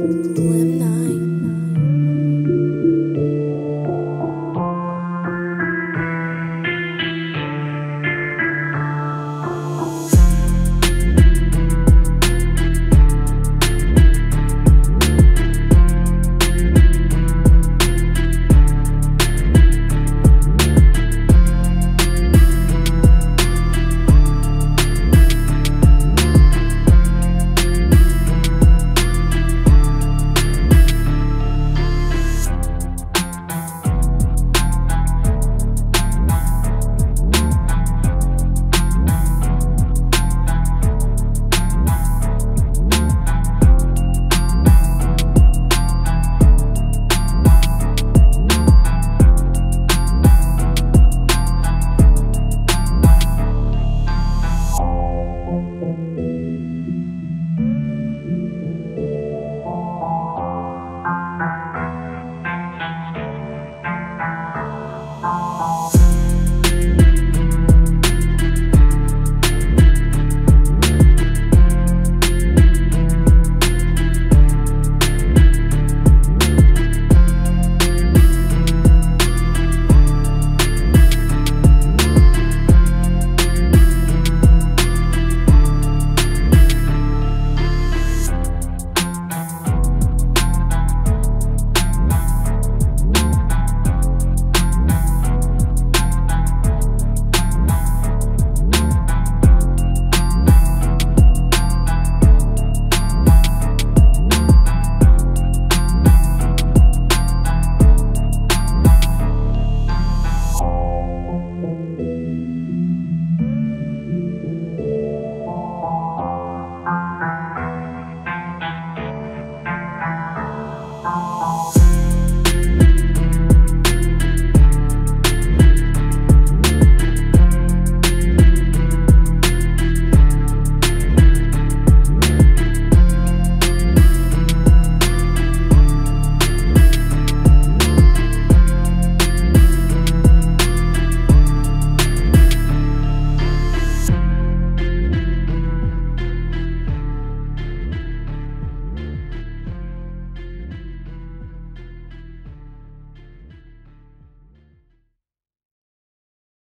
Lim 9.